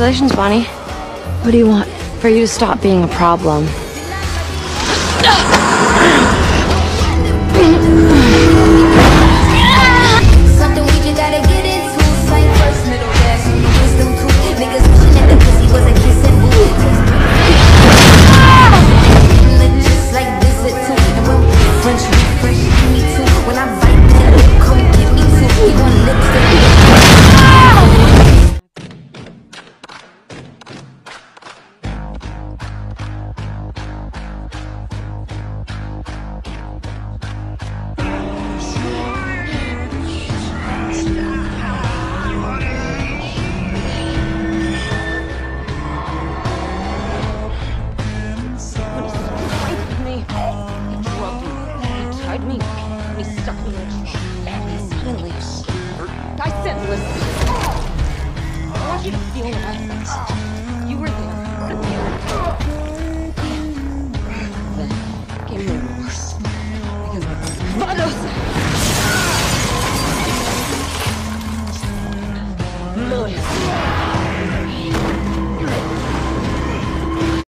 Congratulations, Bonnie. What do you want? For you to stop being a problem. Something He stuck me in tree. And suddenly, I said, listen. I want you to feel what I felt. You were there. Then it gave me remorse. Because! Lois.